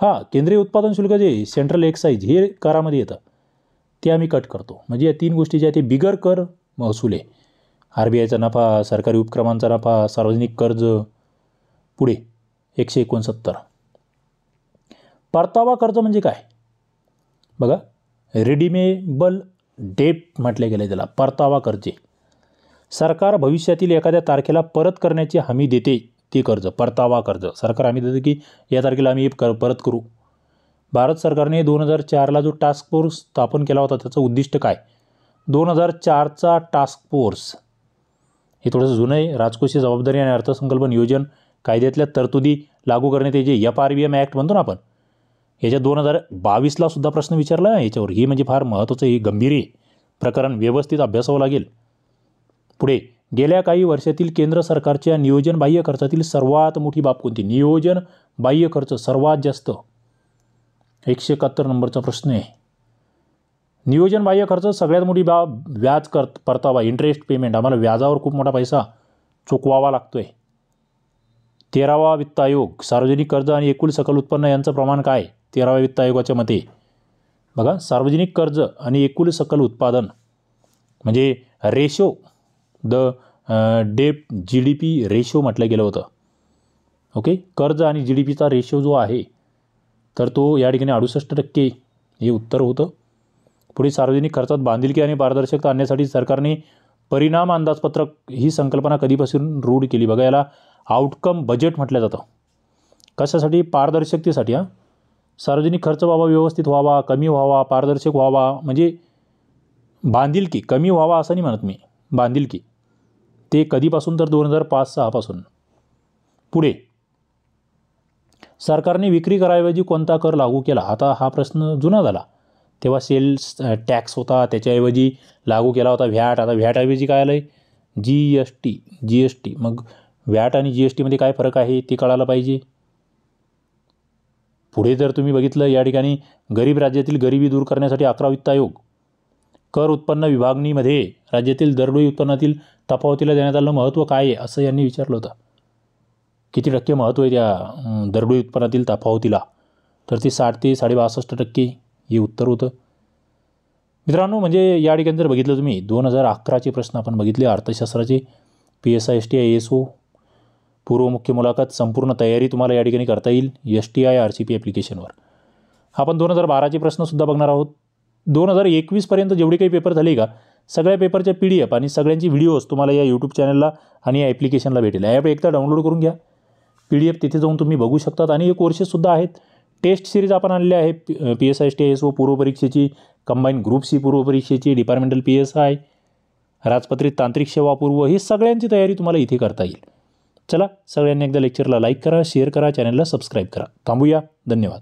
Speaker 1: हां केंद्रीय उत्पादन शुल्क जे सेंट्रल एक्साईज हे करामध्ये येतं. ते आम्ही कट करतो. म्हणजे या तीन गोष्टी ज्या ते बिगर कर महसूल आहे. आर बी आयचा नफा सरकारी उपक्रमांचा नफा सार्वजनिक कर्ज पुढे एकशे एकोणसत्तर. परतावा कर्ज म्हणजे काय? बघा रेडिमेबल डेट म्हटले गेले त्याला परतावा कर्जे. सरकार भविष्यातील एखाद्या तारखेला परत करण्याची हमी देते ते कर्ज परतावा कर्ज. सरकार हमी देते की या तारखेला आम्ही कर परत करू. भारत सरकारने दोन हजार चारला जो टास्क फोर्स स्थापन केला होता त्याचं उद्दिष्ट काय? दोन हजार चारचा टास्क फोर्स हे थोडंसं जुनं आहे. राजकोषीय जबाबदारी आणि अर्थसंकल्प नियोजन कायद्यातल्या तरतुदी लागू करण्यात जे F R B M act म्हणतो ना आपण. याच्या दोन हजार बावीसला सुद्धा प्रश्न विचारला याच्यावर. ही म्हणजे फार महत्त्वाचं हे गंभीर आहे. प्रकरण व्यवस्थित अभ्यासावं लागेल. पुढे गेल्या काही वर्षातील केंद्र सरकारच्या नियोजन बाह्य खर्चातील सर्वात मोठी बाब कोणती? नियोजन बाह्य खर्च सर्वात जास्त. एकशे एकाहत्तर नंबरचा प्रश्न आहे. नियोजन बाह्य खर्च सगळ्यात मोठी बाब व्याज कर परतावा इंटरेस्ट पेमेंट आम्हाला व्याजावर खूप मोठा पैसा चुकवावा लागतो आहे तेरावा वित्त आयोग. सार्वजनिक कर्ज आणि एकूण सकल उत्पन्न यांचं प्रमाण काय? तेराव्या वित्त आयोगाच्या मते. बघा सार्वजनिक कर्ज आणि एकूण सकल उत्पादन म्हणजे ratio the debt G D P ratio म्हटलं गेलं होतं. ओके कर्ज आणि जी डी पीचा रेशो जो आहे तर तो या ठिकाणी अडुसष्ट टक्के हे उत्तर होतं. पुढे सार्वजनिक खर्चात बांधिलकी आणि पारदर्शकता आणण्यासाठी सरकारने परिणाम अंदाजपत्रक ही संकल्पना कधीपासून रूढ केली? बघा याला आउटकम बजेट म्हटलं जातं. कशासाठी? पारदर्शकतेसाठी हां. सार्वजनिक खर्च व्हावा व्यवस्थित व्हावा कमी व्हावा पारदर्शक व्हावा म्हणजे बांधिलकी कमी व्हावा असं नाही म्हणत मी. बांधिलकी. ते कधीपासून तर दोन हजार पाच सहापासून. पुढे सरकारने विक्री कराऐवजी कोणता कर लागू केला? आता हा प्रश्न जुना झाला. तेव्हा सेल्स टॅक्स होता त्याच्याऐवजी लागू केला होता व्हॅट. आता व्हॅटऐवजी काय आलं आहे G S T G S T. मग व्हॅट आणि जी एस टीमध्ये काय फरक आहे ते कळायला पाहिजे. पुढे जर तुम्ही बघितलं या ठिकाणी गरीब राज्यातील गरिबी दूर करण्यासाठी अकरा वित्त आयोग कर उत्पन्न विभागणीमध्ये राज्यातील दरडोई उत्पन्नातील तफावतीला देण्यात आलेलं महत्त्व काय आहे असं यांनी विचारलं होतं. किती टक्के महत्त्व आहे त्या दरडोई उत्पन्नातील तफावतीला? तर ती साठ ते साडेबासष्ट टक्के हे उत्तर होतं. मित्रांनो म्हणजे या ठिकाणी जर बघितलं तुम्ही दोन हजार अकराचे प्रश्न आपण बघितले अर्थशास्त्राचे P S I S T I S O पूर्व मुख्य मुलाखत संपूर्ण तयारी तुम्हाला या ठिकाणी करता येईल S T I R C P ॲप्लिकेशनवर आपण दोन हजार बाराचे प्रश्नसुद्धा बघणार आहोत. दोन हजार एकवीसपर्यंत जेवढे काही पेपर झाले का सगळ्या पेपरच्या पी डी एफ आणि सगळ्यांची व्हिडिओज तुम्हाला या यूट्यूब चॅनलला आणि या ॲप्लिकेशनला भेटेल. ॲप एकदा डाउनलोड करून घ्या. पी डी एफ तिथे जाऊन तुम्ही बघू शकतात. आणि हे कोर्सेससुद्धा आहेत. टेस्ट सिरीज आपण आणले आहे P P S I S T S O पूर्वपरीक्षेची combine group C पूर्वपरीक्षेची डिपार्टमेंटल पी एस आय राजपत्रित तांत्रिक सेवा पूर्व ही सगळ्यांची तयारी तुम्हाला इथे करता येईल. चला सगळ्यांनी एकदा लेक्चरला लाईक करा शेअर करा चॅनलला सबस्क्राईब करा. थांबूया. धन्यवाद.